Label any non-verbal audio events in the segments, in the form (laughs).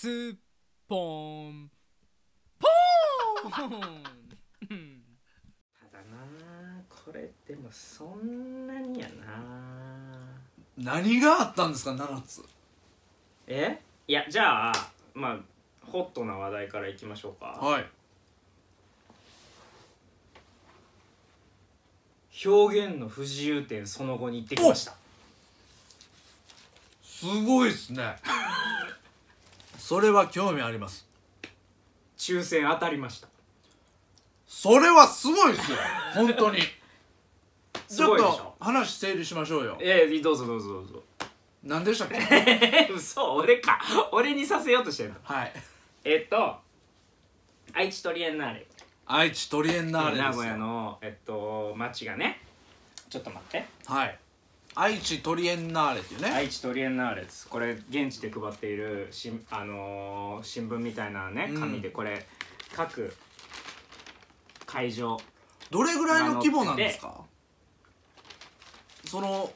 スッポン。ポーン。ただなこれでもそんなにやな何があったんですか7つ。え？いやじゃあまあホットな話題からいきましょうか。はい。表現の不自由点その後に行ってきました。すごいっすねそれは興味あります。抽選当たりました。それはすごいっすよ。(laughs) 本当に。すちょっと話整理しましょうよ。ええどうぞどうぞどうぞ。何でしたっけ？え (laughs) 嘘俺か。俺にさせようとしてんの。はい。えっと愛知トリエンナーレ。愛知トリエンナーレですよ。名古屋のえっと町がね。ちょっと待って。はい愛知トリエンナーレっていうね、愛知トリエンナーレです。これ現地で配っているしん、あのー新聞みたいなねうん。紙でこれ、各会場どれぐらいの規模なんですか？その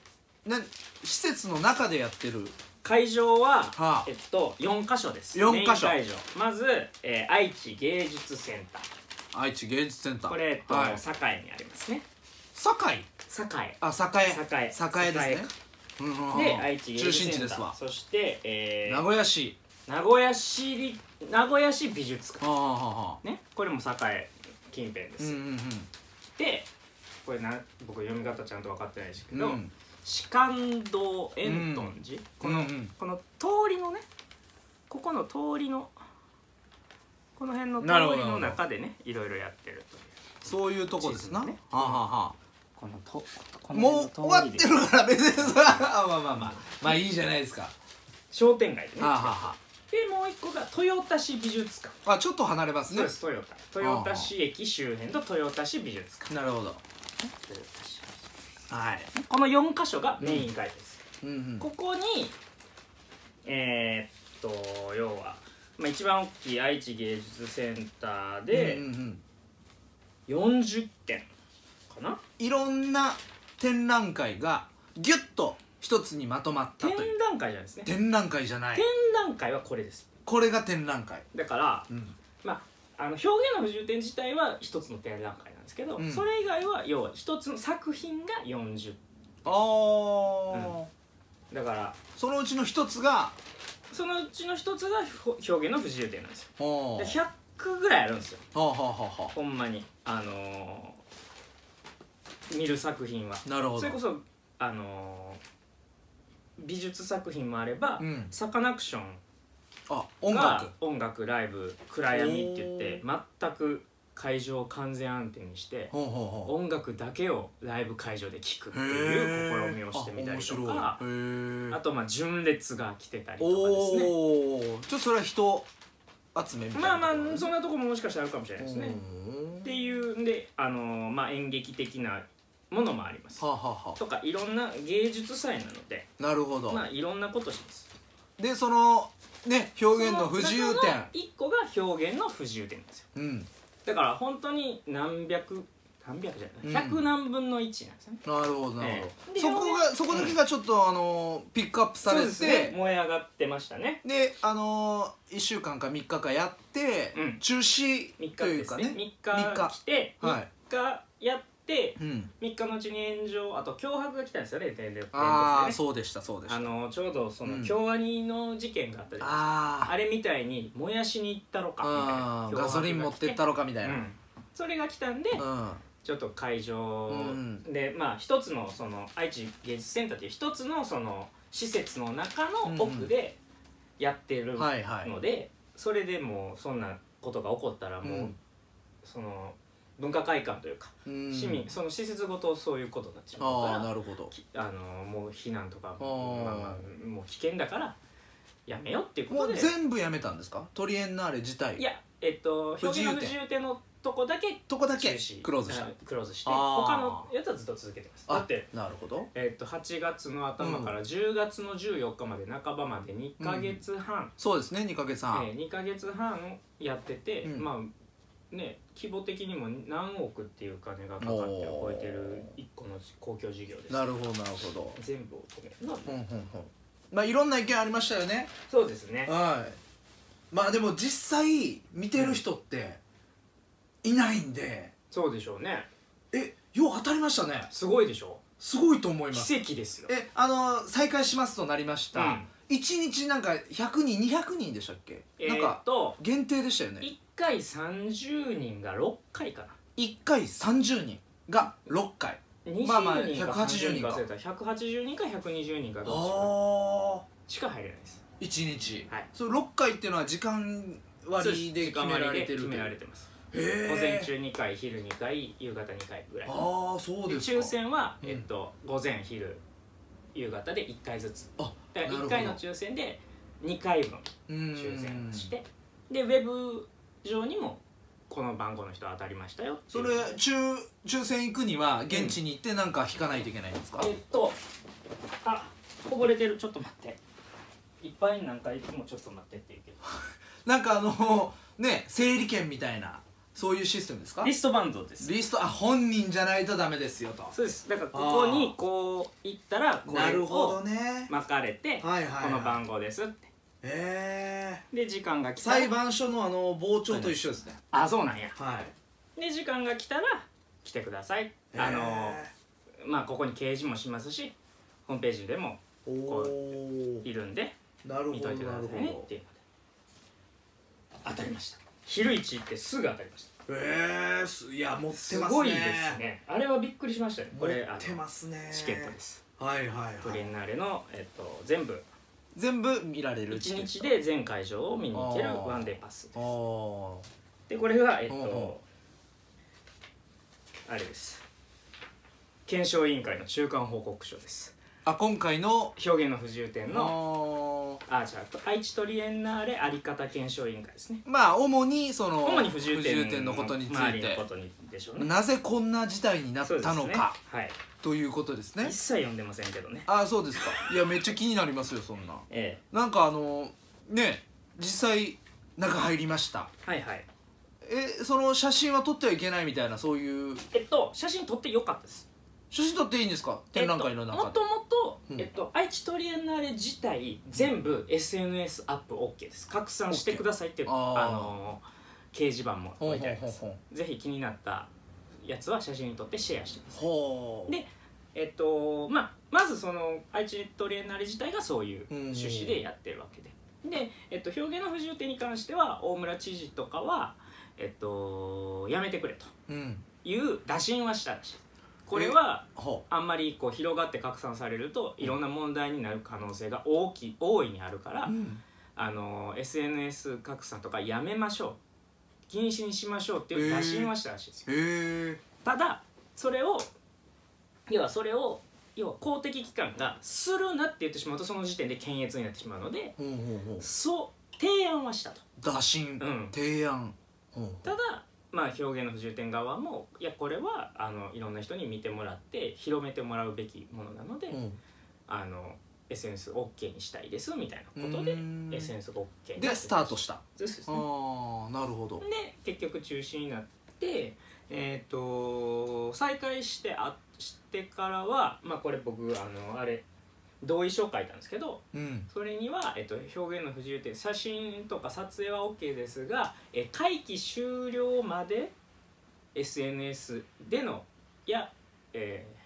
ね施設の中でやってる。会場は、はあ。えっと4箇所です。四箇所。まず、えー愛知芸術センター。愛知芸術センター。これ、えっとはい、堺にありますね。堺？堺。あ栄栄栄ですね。で愛知芸中心地ですわ。そして、えー名古屋市。名古屋市立名古屋市美術館。これも栄近辺です、うんうんでこれな僕読み方ちゃんと分かってないですけど、うん。堂円頓寺、この、うんうん。この通りのねここの通りのこの辺の通りの中でねいろいろやってるという。そういうとこですな、ね。はあはあはこのとこあのもう終わってるから別にそれはまあまあまあ。まあいいじゃないですか。商店街でね、はあはでもう一個が豊田市美術館。ああちょっと離れますね。そうです豊田。豊田市駅周辺と豊田市美術館。なるほど。豊田市はい。この4箇所がメイン会場です、うんうん。ここにえーっと要は、まあ、一番大きい愛知芸術センターでうんうんうん。40点かな？いろんな展覧会がギュッと一つにまとまった展という。覧会じゃないですね。展覧会じゃない。展覧会はこれです。これが展覧会。だからうん。まああの表現の不自由点自体は一つの展覧会なんですけど、うん。それ以外は要は一つの作品が40ああ、だからそのうちの一つがそのうちの一つがほ表現の不自由点なんですよ。はで100ぐらいあるんですよ。あはあはあはほんまに。あのー見る作品は。あなるほど。それこそあのー美術作品もあれば、うん。サカナクションあ音が楽。音楽ライブ暗闇って言って全く会場を完全暗転にしてほうほうほ音楽だけをライブ会場で聴くってういう試みをしてみたりとかあ面白い。へえあとまあ純烈が来てたりとかですね。おおちょっとそれは人集めみたいなまあまあそんなとこももしかしたらあるかもしれないですね。うん。っていうんであのーまあ演劇的なものもあります。はあはあはとかいろんな芸術祭なのであなるほど、まあいろんなことします。でそのね表現の不自由点。一個が表現の不自由点なんですよ。うん。だから本当に何百何百じゃうん。ない百何分の一なんですよね、なるほどなるほど、ええ。でそこがそこだけがちょっと、あのピックアップされて。ね。燃え上がってましたね。であのー、1週間か3日かやって、うん。中止3日というかね。ですね。3日三日。来てはい。3日やってうん、3日のうちに炎上あと脅迫が来たんですよね電力ああねそうでしたそうでした。あのちょうどそのうん。京アニの事件があったじゃないですか。ああれみたいに燃やしに行ったろかみたいあなガソリン持ってったろかみたいな、うん。それが来たんでうん。ちょっと会場うん。でまあ一つのその愛知芸術センターっていう一つのその施設の中の奥でやってるはいはい。のでそれでもうそんなことが起こったらもう、うん。その文化会館というか、うん。市民その施設ごとそういうことになってしまうかあらあなるほど。きあのもう避難とかまあまあもう危険だからやめようっていうこもうとで全部やめたんですか？トリエンナーレ自体。いやえっと表現の不自由点のとこだけとこだけクローズした。あクローズして他のやつはずっと続けてます。だあってなるほど。えっと8月の頭から10月の14日まで半ばまで2か月半、そうですね2ヶ月半、えー、2か月半やってて、うん。まあね規模的にも何億っていう金がかかって超えてる一個の公共事業です。なるほどなるほど。全部を止める。うんうんうん。まあいろんな意見ありましたよね。そうですね。はい。まあでも実際見てる人っていないんで。そうでしょうね。えよう当たりましたね。すごいでしょ。すごいと思います。奇跡ですよ。えあの再開しますとなりました、うん。一日なんか100人200人でしたっけ、えー、なんか限定でしたよね。1回30人が6回かな。1回30人が6回。20まあまあ人か。180人か忘れた180人か120人かどっしか入れないです。1日、はい。その6回っていうのは時間割で決められてる決められててます午前中2回昼2回夕方2回ぐらい。ああそうでですか。抽選は、うん。えっと、午前昼夕方で1回ずつ。あだからなるほど1回の抽選で2回分うん抽選してでウェブ上にもこの番号の人当たりましたよそう。れ抽抽選行くには現地に行ってなんか引かないといけないんですか、えっとあこぼれてる。ちょっと待って。いっぱいなんかいつもちょっと待ってって言うけど。(laughs) なんかあのね整理券みたいなそういうシステムですか？リストバンドです。リストあ本人じゃないとダメですよと。そうです。だからここにこう行ったらこれなるほどをね巻かれてはいはい、はい、この番号ですってへえで時間が来たら裁判所のあの傍聴と一緒ですね。あそうなんや。はい。で時間が来たら来てください。あのまあここに掲示もしますしホームページでもおおいるんでなるほど見といてくださいねっていうので。当たりました。昼一行ってすぐ当たりました。どへえすいや持ってますね。すごいですね。あれはびっくりしましたねこ持れあのってますね。チケットです。はいはいトリエはいンナーレの、えっと、全部全部見られる1日で全会場を見に行けるワンデーパス。ああでこれがえっとあれです。検証委員会の中間報告書ですあ今回の表現の不自由展ののあじゃあ愛知トリエンナーレあり方検証委員会ですね。まあ主にその主に不自由展点のことにつ周いてなぜこんな事態になったのか。はい。ということですね。一切読んでませんけどね。あそうですか。いやめっちゃ気になりますよそんな。えなんかあのね実際中入りました。えはいはい。えその写真は撮ってはいけないみたいなそういう。えっと写真撮ってよかったです写真撮っていいんですか？展覧会の中もともと、うん。えっと、愛知トリエンナーレ自体全部 SNS アップ OK です。拡散してくださいっていうあの掲示板も置いてあります。ぜひ気になったやつは写真に撮ってシェアしてください。でえっとまあまずその愛知トリエンナーレ自体がそういううん趣旨でやってるわけで。で、えっと、表現の不自由点に関しては大村知事とかはえっとやめてくれとうん。いう打診はしたらしいこれはほあんまりこう広がって拡散されるといろんな問題になる可能性が大きい大いにあるから、ううん。あの SNS 拡散とかやめましょう。禁止にしましょうっていう打診はしたらしいですよ、へえただそれを要はそれを要は公的機関がするなって言ってしまうとその時点で検閲になってしまうのでそう提案はしたと。打診、うん。提案。ただまあ表現の不自由点側もいやこれはあのいろんな人に見てもらって広めてもらうべきものなので、ほうあの SNSOK にしたいですみたいなことでうーん。SNSOK でスタートした。ですああなるほど。で結局中止になってえっ、と再開してあしてからはまあこれ僕あのあれ同意書を書いたんですけどうんそれには、えっと表現の不自由点写真とか撮影は OK ですが、え会期終了まで SNS でのや、えー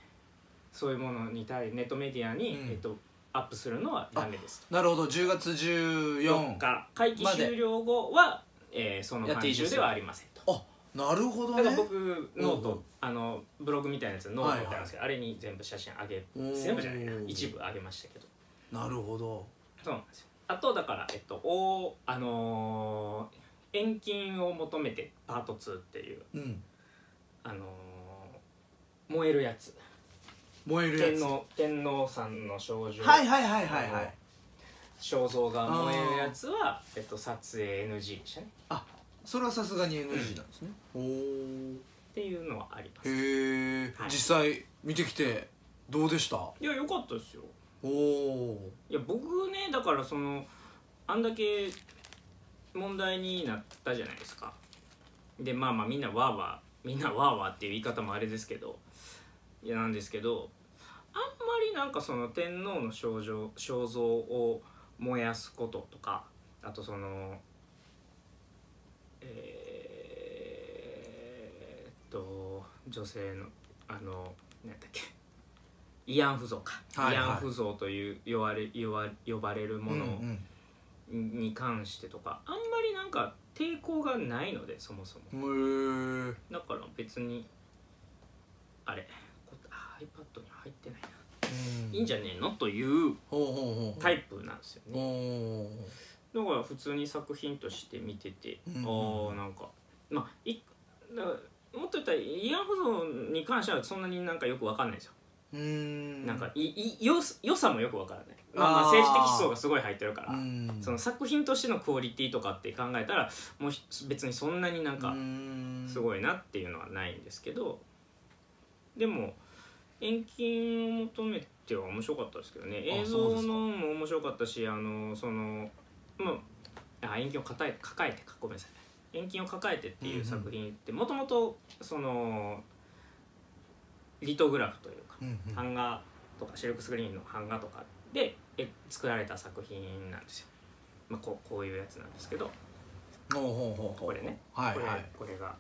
そういうものに対ネットメディアに、うんえっと、アップするのはダメですと。なるほど10月14 4日会期終了後は、えーその範疇ではありませんと。なるほどね。だから僕ノートうん。うんあのブログみたいなやつノートってあるんですけど、あれに全部写真あげ全部じゃないな一部あげましたけど。なるほど。そうなんですよ。あとだからえっとおあのー返金を求めてパート2っていううん。あのー燃えるやつ。燃えるやつ。天皇天皇さんの肖像はいはいはいはいはい。肖像が燃えるやつは、えっと、撮影 NG でしたねそれはさすがに NG なんですね。おおっていうのはあります。へえはい。実際見てきてどうでした？いや良かったですよ。おおいや僕ねだからそのあんだけ問題になったじゃないですか。でまあまあみんなわーわーみんなわーわーっていう言い方もあれですけど。いやなんですけどあんまりなんかその天皇の肖像肖像を燃やすこととかあとそのえーっと女性のあの何だっけ。慰安婦像か、はいはい。慰安婦像という呼ばれ呼ば呼ばれるものうんに関してとかあんまりなんか抵抗がないのでそもそも。だから別にあれ。こあ iPad に入ってないな、いいんじゃねえの？というタイプなんですよね。おだから普通に作品として見てて、うん。ああなんかまあいだからもっと言ったら慰安婦像に関してはそんなになんかよくわかんないですよ、うん。なんかいいよ良さもよくわからない、まあ、まあ政治的思想がすごい入ってるから、うん。その作品としてのクオリティとかって考えたらもうひ別にそんなになんかうん。すごいなっていうのはないんですけどでも遠近を求めては面白かったですけどね。あ映像のも面白かったしあのそのまああ遠近を抱え抱えてかごめんなさい。遠近を抱えてっていう作品ってもともとそのリトグラフというかうんうん。版画とかシルクスクリーンの版画とかでえ作られた作品なんですよ、まあ、こうこういうやつなんですけど。ほうほうほうほう。これね。これはいはい。これが。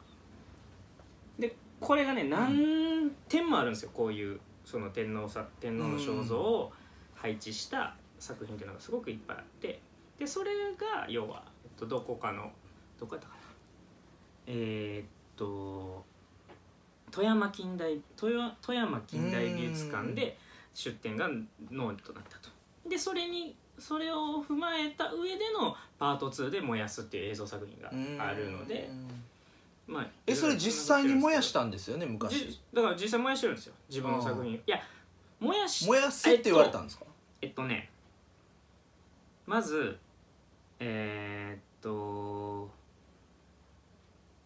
でこれがね何点もあるんですよ。こういうその天皇さ天皇の肖像を配置した作品っていうのがすごくいっぱいあってでそれが要は、えっと、どこかのどこやったかな。えーっと富山近代富山富山近代美術館で出展がノーとなったと。でそれにそれを踏まえた上でのパート2で燃やすっていう映像作品があるのでうん。まあえそれ実際に燃やしたんですよね昔？じだから実際燃やしてるんですよ。自分の作品いや燃やし燃やすって言われたんですか？えっとねまずえーっと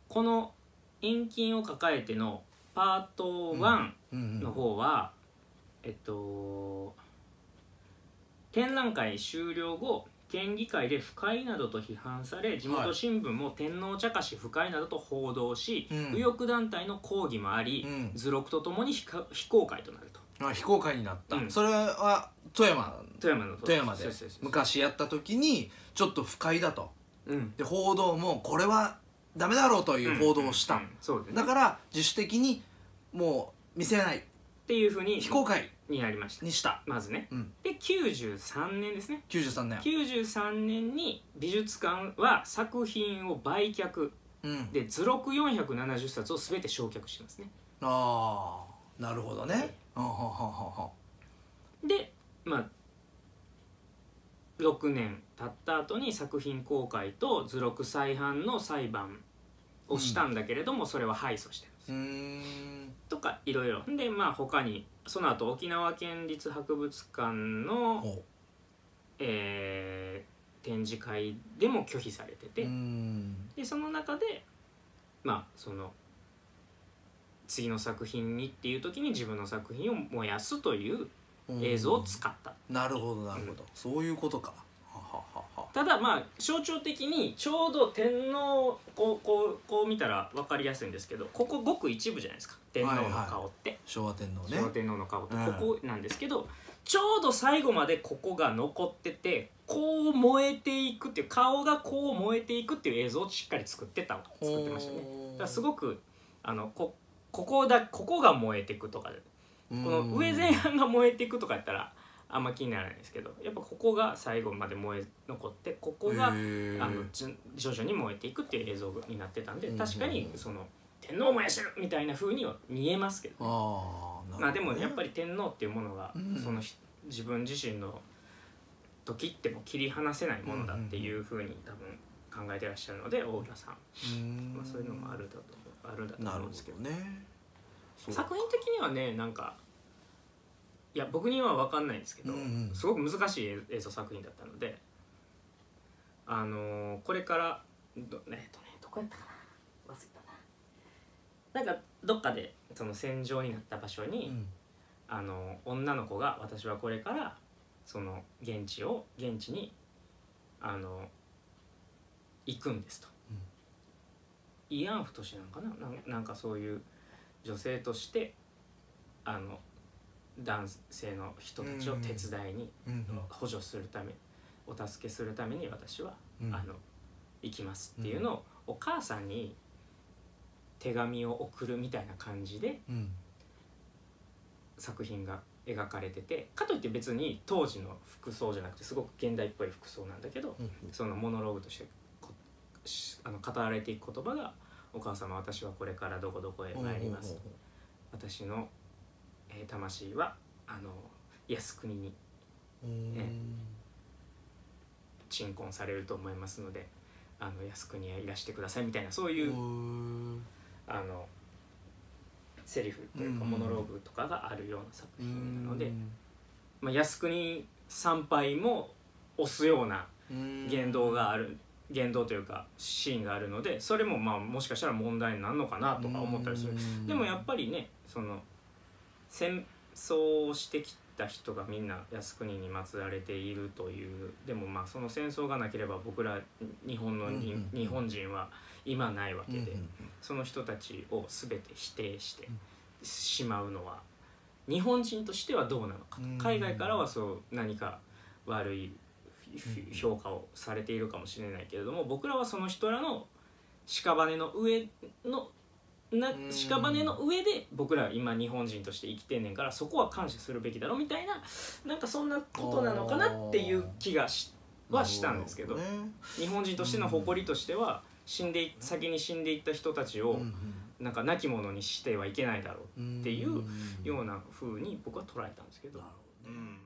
この遠近を抱えてのパート1うんの方は、えっと展覧会終了後県議会で不快などと批判され地元新聞も天皇茶化し不快などと報道し、うん。右翼団体の抗議もあり、うん。図録とともに非公開となるとあ非公開になった、うん。それは富山。富山の富山で。そうそうそう昔やった時にちょっと不快だと。うん。で報道もこれはダメだろうという報道をした、うんうんそうですね。だから自主的にもう見せない。っていうふうに非公開になりました。にした、まずね。うん、で93年ですね。93年。93年に美術館は作品を売却。うん。で図録470冊を全て焼却してますね。ああなるほどねでまあ6年経った後に作品公開と図録再販の裁判をしたんだけれども、それは敗訴してるんですとかいろいろ。でまあ他にその後沖縄県立博物館の、ほえー展示会でも拒否されてて、でその中でまあその次の作品にっていう時に自分の作品を燃やすという映像を使った。なるほどなるほど、そういうことか。はははは。ただまあ象徴的にちょうど天皇こうこうこう見たら分かりやすいんですけどここごく一部じゃないですか。天皇の顔って、昭和天皇ね。昭和天皇の顔って。うん。ここなんですけど、ちょうど最後までここが残っててこう燃えていくっていう顔がこう燃えていくっていう映像をしっかり作ってた作ってましたね。だからすごくあのこここだここが燃えていくとかで。ここの上前半が燃えていくとかやったらあんま気にならないですけどやっぱここが最後まで燃え残ってここがあのじ徐々に燃えていくっていう映像になってたんでうん。確かにその天皇を燃やしてるみたいな風には見えますけど、ああまあでもやっぱり天皇っていうものがうん。そのひ自分自身のと切っても切り離せないものだっていう風に多分考えてらっしゃるので大浦さん、りまあ、そういうのもあるだとあるんだと思うんですけど。どね。作品的にはねなんかいや僕には分かんないんですけど、うんうん。すごく難しい映像作品だったのであのーこれからど,、ねえっとね、どこやったかな？忘れたな。なんかどっかでその戦場になった場所に、うん。あの女の子が私はこれからその現地を現地にあの行くんですと、うん慰安婦としてなんかな？なんかそういう女性としてあの男性の人たちを手伝いにうん補助するためお助けするために私は、うん。あの行きますっていうのをお母さんに手紙を送るみたいな感じでうん。作品が描かれててかといって別に当時の服装じゃなくてすごく現代っぽい服装なんだけどそのモノローグとしてあの語られていく言葉が「お母様私はこれからどこどこへ参ります」私の、えー魂はあの靖国にうん。え鎮魂されると思いますのであの靖国へいらしてくださいみたいなそういう、うん。あのセリフというかうんモノローグとかがあるような作う品なので、んまあ、靖国参拝も押すような言動がある言動というかシーンがあるのでそれもまあもしかしたら問題になるのかなとか思ったりする。うん。でもやっぱりねその戦争をしてきた人がみんな靖国に祀られているというでもまあその戦争がなければ僕ら日本のに、うんうんうん。日本人は今ないわけで、うん。うんその人たちを全て否定してしまうのは日本人としてはどうなのかと。うん。海外からはそう何か悪いうん評価をされているかもしれないけれども僕らはその人らの屍の上のなうん。屍の上で僕らは今日本人として生きてんねんからそこは感謝するべきだろみたいななんかそんなことなのかなっていう気がしはしたんですけど日本人としての誇りとしては死んでい先に死んでいった人たちをうんなんか亡き者にしてはいけないだろううんっていうような風に僕は捉えたんですけど。なるほどね。うん